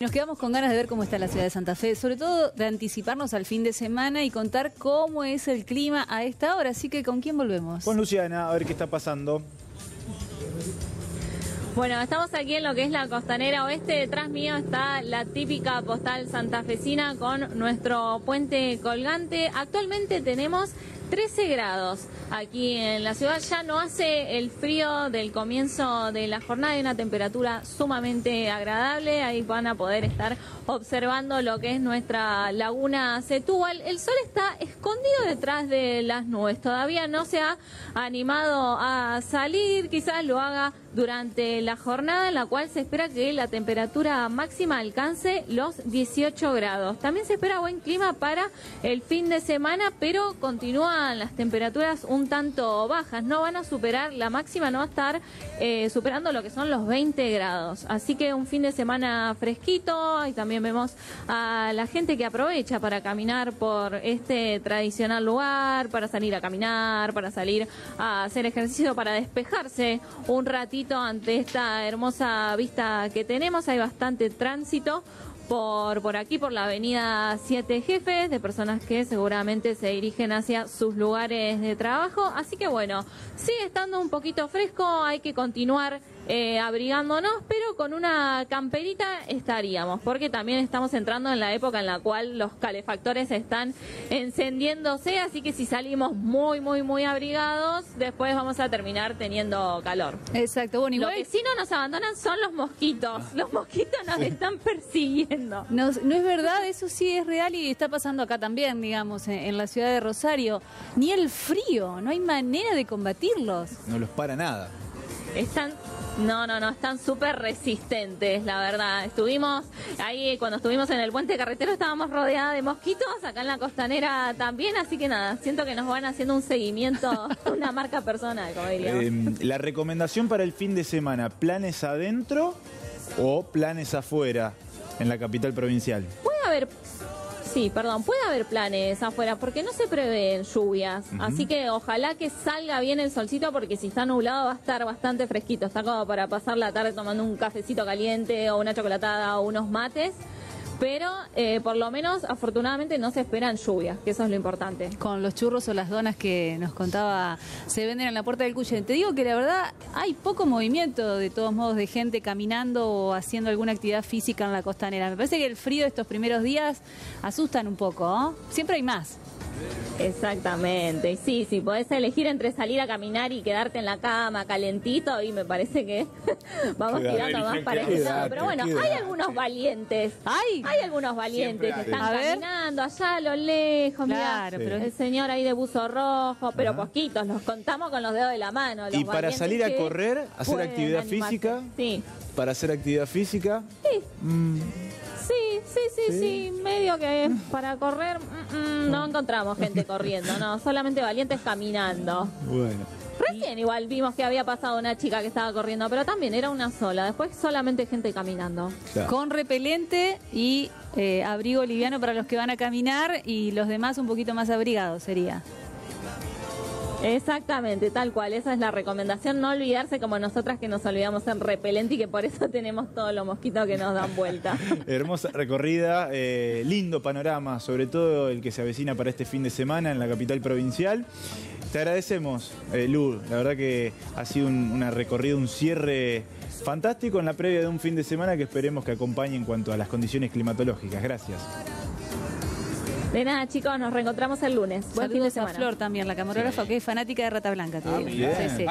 Nos quedamos con ganas de ver cómo está la ciudad de Santa Fe, sobre todo de anticiparnos al fin de semana y contar cómo es el clima a esta hora. Así que, ¿con quién volvemos? Con Luciana, a ver qué está pasando. Bueno, estamos aquí en lo que es la costanera oeste. Detrás mío está la típica postal santafesina con nuestro puente colgante. Actualmente tenemos 13 grados aquí en la ciudad. Ya no hace el frío del comienzo de la jornada, hay una temperatura sumamente agradable. Ahí van a poder estar observando lo que es nuestra laguna Setúbal. El sol está escondido detrás de las nubes. Todavía no se ha animado a salir. Quizás lo haga durante la jornada en la cual se espera que la temperatura máxima alcance los 18 grados. También se espera buen clima para el fin de semana, pero las temperaturas un tanto bajas. No van a superar, la máxima no va a estar eh, superando lo que son los 20 grados. Así que un fin de semana fresquito y también vemos a la gente que aprovecha para caminar por este tradicional lugar, para salir a caminar, para salir a hacer ejercicio, para despejarse un ratito ante esta hermosa vista que tenemos. Hay bastante tránsito por, por aquí, por la avenida Siete Jefes, de personas que seguramente se dirigen hacia sus lugares de trabajo. Así que bueno, sigue estando un poquito fresco, hay que continuar eh, abrigándonos, pero con una camperita estaríamos, porque también estamos entrando en la época en la cual los calefactores están encendiéndose, así que si salimos muy, muy, muy abrigados, después vamos a terminar teniendo calor. Exacto, bueno, igual... Lo que sí no nos abandonan son los mosquitos, los mosquitos nos están persiguiendo. No, no es verdad, eso sí es real y está pasando acá también, digamos, en, en la ciudad de Rosario. Ni el frío, no hay manera de combatirlos. No los para nada. Están no, no, no, están súper resistentes, la verdad. Estuvimos ahí, cuando estuvimos en el puente carretero, estábamos rodeadas de mosquitos, acá en la costanera también, así que nada, siento que nos van haciendo un seguimiento, una marca personal, como diríamos. Eh, la recomendación para el fin de semana, ¿planes adentro o planes afuera en la capital provincial? Puede haber Sí, perdón, puede haber planes afuera porque no se prevén lluvias, así que ojalá que salga bien el solcito porque si está nublado va a estar bastante fresquito, está como para pasar la tarde tomando un cafecito caliente o una chocolatada o unos mates pero eh, por lo menos afortunadamente no se esperan lluvias, que eso es lo importante. Con los churros o las donas que nos contaba se venden en la puerta del Cuyen. Te digo que la verdad hay poco movimiento de todos modos de gente caminando o haciendo alguna actividad física en la costanera. Me parece que el frío de estos primeros días asustan un poco, ¿no? Siempre hay más. Exactamente, sí, sí, podés elegir entre salir a caminar y quedarte en la cama calentito y me parece que vamos tirando más para ese lado. Pero bueno, hay algunos valientes, hay, hay algunos valientes que están caminando allá a lo lejos, claro, pero el señor ahí de buzo rojo, pero poquitos, los contamos con los dedos de la mano. y para salir a correr, hacer actividad física, sí. para hacer actividad física, sí. Mm, Sí, sí, sí, sí, medio que para correr mm, mm, no encontramos gente corriendo, no, solamente valientes caminando. Bueno. Recién igual vimos que había pasado una chica que estaba corriendo, pero también era una sola, después solamente gente caminando. Con repelente y eh, abrigo liviano para los que van a caminar y los demás un poquito más abrigados sería. Exactamente, tal cual. Esa es la recomendación. No olvidarse como nosotras que nos olvidamos en repelente y que por eso tenemos todos los mosquitos que nos dan vuelta. Hermosa recorrida, eh, lindo panorama, sobre todo el que se avecina para este fin de semana en la capital provincial. Te agradecemos, eh. La verdad que ha sido un, una recorrida, un cierre fantástico en la previa de un fin de semana que esperemos que acompañe en cuanto a las condiciones climatológicas. Gracias. De nada, chicos, nos reencontramos el lunes. Buen fin de semana. Flor también, la camarógrafa, que es fanática de Rata Blanca. Te ah, digo. Sí, sí.